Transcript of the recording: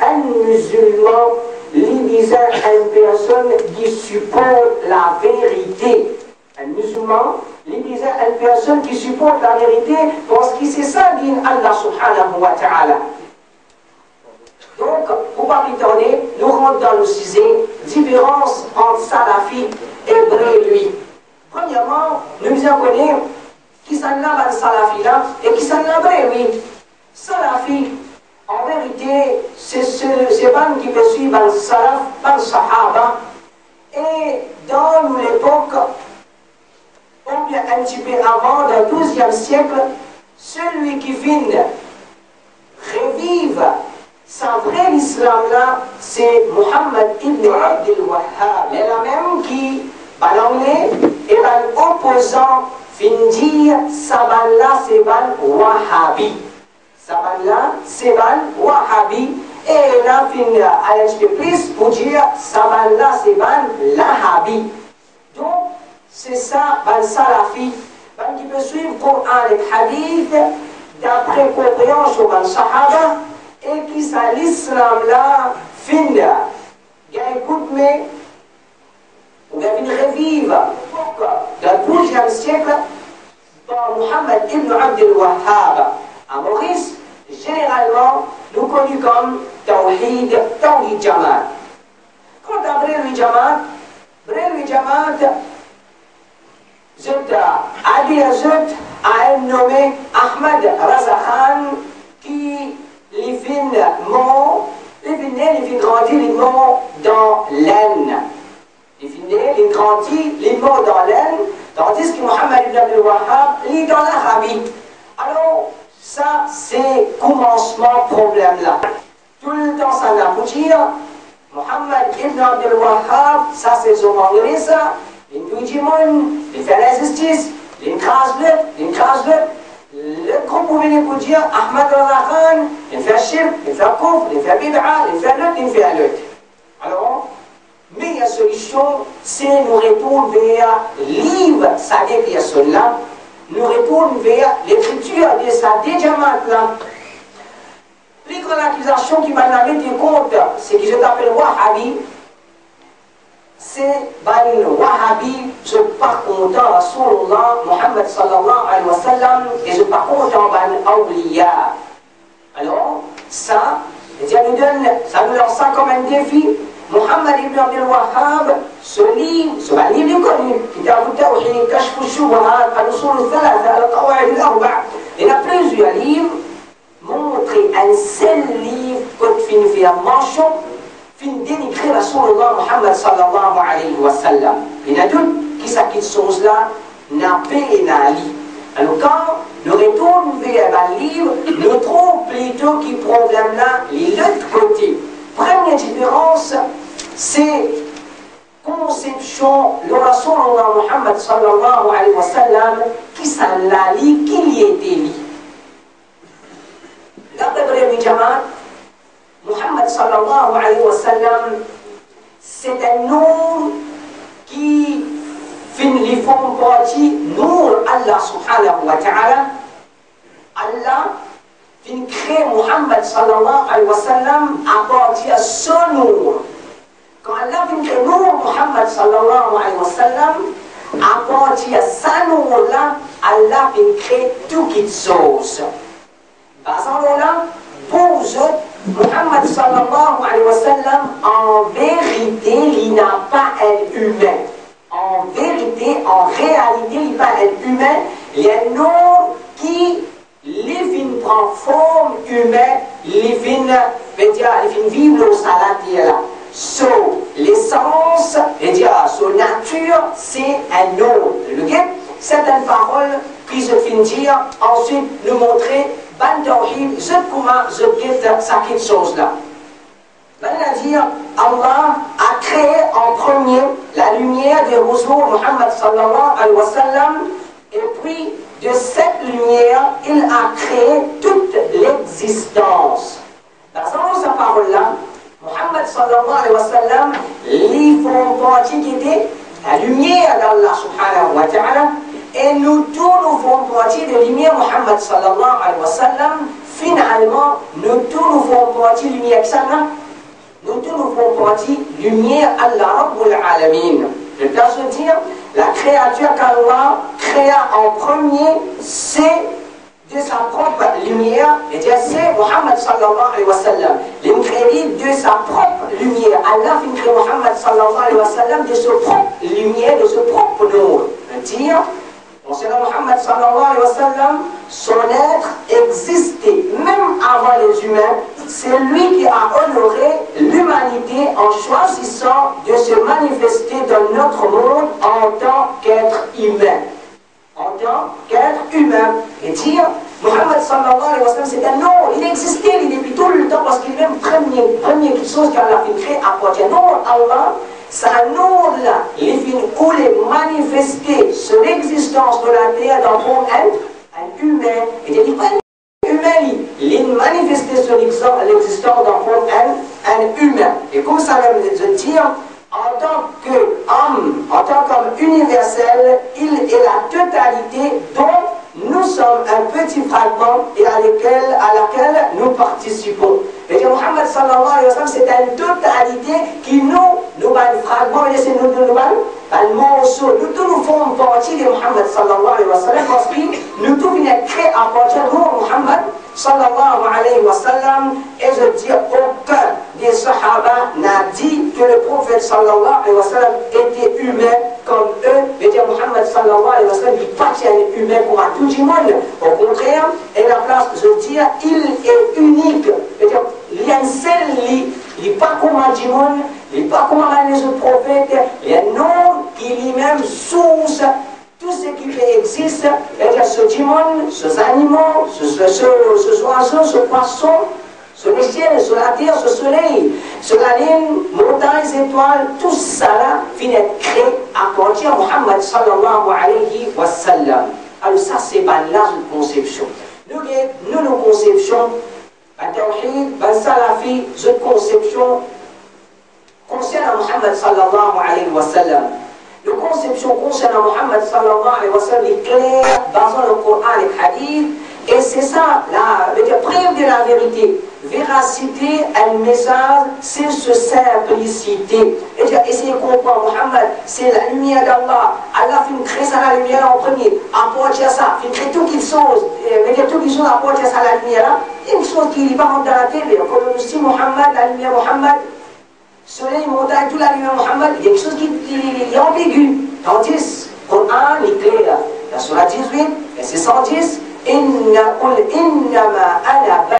Un musulman, l'Ibisa, une personne qui supporte la vérité. Un musulman, l'Ibisa, une personne qui supporte la vérité parce que c'est ça dit Allah subhanahu wa ta'ala. Donc, pour pas m'étonner, nous rentrons dans le différence entre Salafi et Bréloui. Premièrement, nous connaissons qui s'en a Salafi là et qui s'en a Bréloui. Salafi, en vérité, c'est ce ban Salaf, Sahaba. Et dans l'époque, ou bien un petit peu avant, le 12e siècle, celui qui vient revivre sa vrai islam là, c'est Muhammad ibn Abdel Wahhab. Et la même qui, l'anglais, est un opposant, fin dire, c'est ban Wahhabi. Saban là, c'est Wahhabi. Et là, fin, à un petit peu plus, pour dire, Saban là, c'est ban Lahabi. Donc, c'est ça, ban Salafi, ban qui peut suivre Coran et Hadith, d'après compréhension ban Sahaba, et qui ça l'islam là finda écoute mais on va venir revivre dans le 12e siècle par Mohammed ibn Abdel Wahhab à Maurice généralement nous connu comme Tawhid Tawhid Jamaat quant à Brelwi Jamaat Brelwi Jamaat Ali Azut a un nommé Ahmed Raza Khan qui les fins morts, les fins nés, les fins grandis, les morts dans l'aine. Les fins nés, les grandis, les morts dans l'aine, tandis que Mohammed ibn Abdel Wahhab, il est dans l'Arabie. Alors, ça, c'est commencement problème là. Tout le temps, ça n'a pas dire. Mohammed ibn Abdel Wahhab, ça c'est son anglais, ça. Il il la justice, il écrase le, il groupe vous venez pour dire Ahmed Reza Khan, il fait shirk, il fait kouf, il fait bid'a, il fait l'autre, il fait l'autre. Alors, la solution, c'est nous retourner vers livre Sadek Yassullah, nous retourner vers l'écriture de Sadek Jamaat là. Les grandes accusations qui m'a mis compte, c'est que je t'appelle Wahhabi, c'est ban Wahhabi, je pas content Rasulullah Muhammad sallallahu alayhi wa sallam et je pas content ban Awliya. Alors, ça, Dieu nous donne, ça nous lance ça comme un défi. Muhammad ibn Abdul Wahhab, ce livre, c'est un livre connu, al-Tawhid, Al-Usul Thalatha, Al-Qawaid. Il y a plusieurs livres montrer un seul livre quand fin faire mention, fin dénigrer Rasulullah Muhammad sallallahu alayhi wa sallam. Il y a qui s'acquittent sur cela, n'a pas et n'a. Alors quand nous retournons vers un livre, nous trouvons plutôt qui problème là, l'autre côté. Première différence, c'est conception le Rasulullah Muhammad sallallahu alayhi wa sallam qui s'en l'a li, qui y était li. D'après Ibn Jamaat, Muhammad sallallahu alayhi wa sallam, c'est un nom qui finit font partie Nour Allah subhanahu wa ta'ala. Allah fin crée Muhammad sallallahu alayhi wa sallam à partir de son Nour. Quand Allah fin crée Nour Muhammad sallallahu alayhi wa sallam, de sa Nour là, Allah crée tout qui chose. Muhammad en vérité, il n'a pas un humain. En vérité, en réalité, il n'a pas un humain. Il y a qui, prend forme humaine, salat. So, l'essence, veut dire, son nature, c'est un autre. Le guet, certaines paroles qui se finissent dire, ensuite nous montrer ban tawhid, je comment je quitte cette chose-là. Maintenant, dire, Allah a créé en premier la lumière de Rasul Muhammad sallallahu alayhi wa sallam, et puis de cette lumière, il a créé toute l'existence. Dans sa parole-là, Les font qui la lumière d'Allah et nous tous nous faisons partie de lumière Muhammad sallallahu alayhi wa sallam. Finalement, nous tous nous faisons partie lumière ça, non Nous tous nous faisons partie lumière Allah. Je dois dire, la créature qu'Allah créa en premier, c'est de sa propre lumière, et c'est Muhammad sallallahu alayhi wa sallam. De sa propre lumière. Allah créer Muhammad sallallahu alayhi wa sallam de sa propre lumière, de ce propre nom. Dire, Concernant Muhammad sallallahu alayhi wa sallam, son être existait même avant les humains. C'est lui qui a honoré l'humanité en choisissant de se manifester dans notre monde en tant qu'être humain. En tant qu'être humain. Et dire, Muhammad sallallahu alayhi wa sallam, c'est un nom, il existait il depuis tout le temps parce qu'il est première chose qu'Allah a créé appartient. Non, Allah, sa nom-là, il voulait manifester son existence de la terre dans le être, un humain. Et il dit, un humain, il manifesté son existence dans le être, un humain. Et comme ça veut dire, en tant qu'homme, en tant qu'homme universel, il est la totalité dont nous sommes un petit fragment et à, à laquelle nous participons. Sallallahu alayhi wa sallam, c'est une totalité qui nous, nous un fragment, et c'est nous, nous, nous, un morceau. Nous tous nous faisons partie de Muhammad sallallahu alayhi wa sallam parce que nous tous venons créer à partir de Muhammad sallallahu alayhi wa sallam. Et je dis, aucun des sahaba n'a dit que le prophète sallallahu alayhi wa sallam était humain comme eux. Et dire Muhammad sallallahu alayhi wa sallam, il un humain pour tout le monde. Au contraire, et la place, je dis, il est unique. Et dire, il y a un seul lit, il n'est pas comme un monde, il n'est pas comme les autres prophètes, un nom qui lui-même source tout ce qui existe, et ce dimon, ces animaux, ce, ce, ce, oiseau, ce poisson, ce ciel, sur la terre, ce soleil, sur la ligne, montagnes, étoiles, tout ça là finit créé à partir de Muhammad sallallahu alayhi wa sallam. Alors ça c'est ben là une conception. Nous, nous, nos conceptions, un tawhid, ben salafi, une conception concernant Muhammad sallallahu alayhi wa sallam. La conception concernant Muhammad sallallahu alayhi wa sallam est claire dans le Coran et le Hadith. Et c'est ça, la, la preuve de la vérité. Véracité, un message, c'est ce simplicité. Et as essayé de comprendre, Muhammad, c'est la lumière d'Allah. Allah fait créer ça la lumière en premier. Apporter ça, il crée tout quelque chose. Mais tout quelque chose, apporter ça la lumière. A une chose qui n'est pas dans la télé. Comme le dit Muhammad, la lumière Muhammad, Soleil, montagne, tout l'anime Muhammad, il y a quelque chose qui, est ambigu. Tandis, Coran, il est clair. La Surah 18, verset 110, «